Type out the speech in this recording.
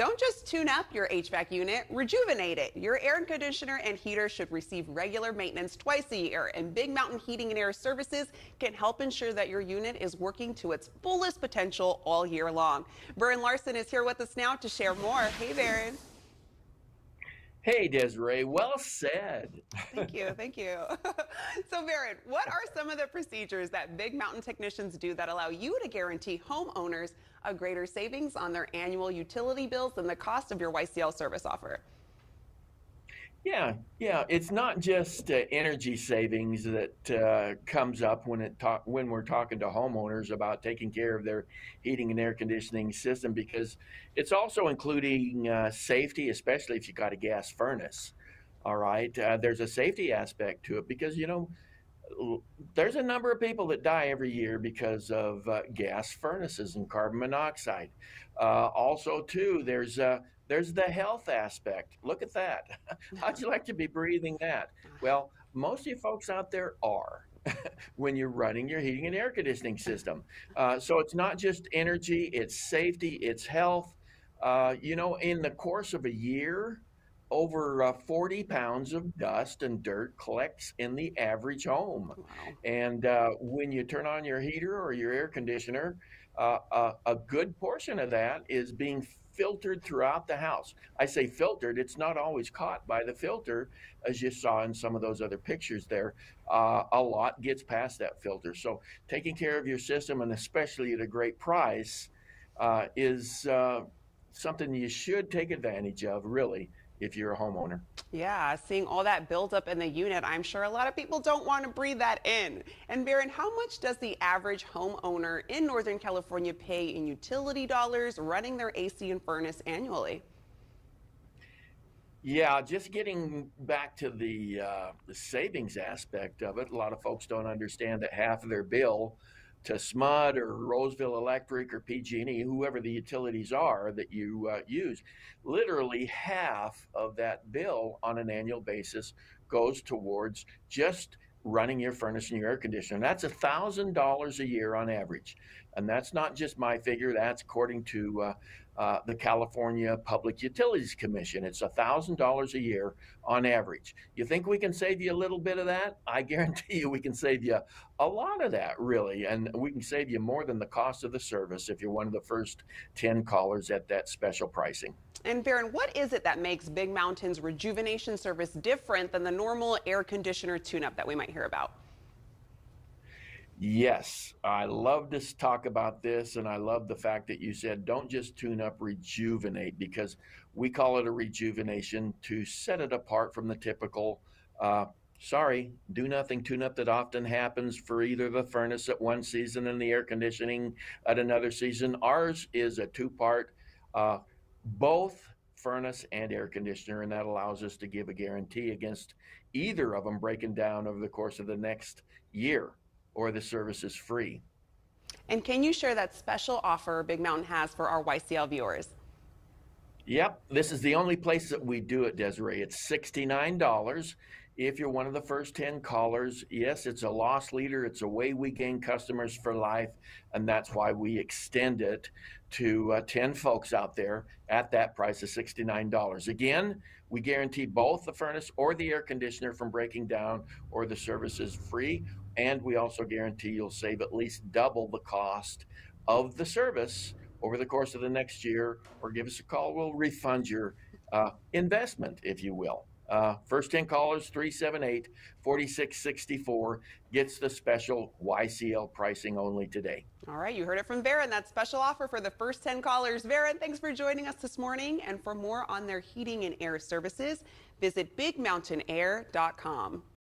Don't just tune up your HVAC unit, rejuvenate it. Your air conditioner and heater should receive regular maintenance twice a year, and Big Mountain Heating and Air Services can help ensure that your unit is working to its fullest potential all year long. Baron Larson is here with us now to share more. Hey, Baron. Hey, Desiree, well said. Thank you, thank you. so, Baron, what are some of the procedures that Big Mountain technicians do that allow you to guarantee homeowners a greater savings on their annual utility bills than the cost of your YCL service offer? Yeah, yeah. It's not just uh, energy savings that uh, comes up when it talk, when we're talking to homeowners about taking care of their heating and air conditioning system, because it's also including uh, safety, especially if you got a gas furnace. All right, uh, there's a safety aspect to it because you know there's a number of people that die every year because of uh, gas furnaces and carbon monoxide. Uh, also, too, there's uh, there's the health aspect. Look at that. How'd you like to be breathing that? Well, most of you folks out there are. when you're running your heating and air conditioning system. Uh, so it's not just energy, it's safety, it's health. Uh, you know, in the course of a year, over uh, 40 pounds of dust and dirt collects in the average home. Wow. And uh, when you turn on your heater or your air conditioner, uh, uh a good portion of that is being filtered throughout the house. I say filtered, it's not always caught by the filter, as you saw in some of those other pictures there. Uh, a lot gets past that filter. So taking care of your system, and especially at a great price, uh, is uh, something you should take advantage of, really if you're a homeowner. Yeah, seeing all that build up in the unit, I'm sure a lot of people don't want to breathe that in. And Baron, how much does the average homeowner in Northern California pay in utility dollars running their AC and furnace annually? Yeah, just getting back to the, uh, the savings aspect of it, a lot of folks don't understand that half of their bill to SMUD or Roseville Electric or PG&E, whoever the utilities are that you uh, use, literally half of that bill on an annual basis goes towards just running your furnace and your air conditioner. That's a thousand dollars a year on average, and that's not just my figure. That's according to uh, uh, the California Public Utilities Commission. It's $1,000 a year on average. You think we can save you a little bit of that? I guarantee you we can save you a lot of that, really. And we can save you more than the cost of the service if you're one of the first 10 callers at that special pricing. And Baron, what is it that makes Big Mountain's rejuvenation service different than the normal air conditioner tune up that we might hear about? Yes, I love to talk about this, and I love the fact that you said don't just tune up, rejuvenate, because we call it a rejuvenation to set it apart from the typical, uh, sorry, do nothing tune up that often happens for either the furnace at one season and the air conditioning at another season. Ours is a two part, uh, both furnace and air conditioner, and that allows us to give a guarantee against either of them breaking down over the course of the next year or the service is free. And can you share that special offer Big Mountain has for our YCL viewers? Yep, this is the only place that we do it, Desiree. It's $69 if you're one of the first 10 callers. Yes, it's a loss leader. It's a way we gain customers for life, and that's why we extend it to uh, 10 folks out there at that price of $69. Again, we guarantee both the furnace or the air conditioner from breaking down or the service is free and we also guarantee you'll save at least double the cost of the service over the course of the next year, or give us a call. We'll refund your uh, investment, if you will. Uh, first 10 callers, 378 4664, gets the special YCL pricing only today. All right, you heard it from Baron. That special offer for the first 10 callers. Baron, thanks for joining us this morning. And for more on their heating and air services, visit bigmountainair.com.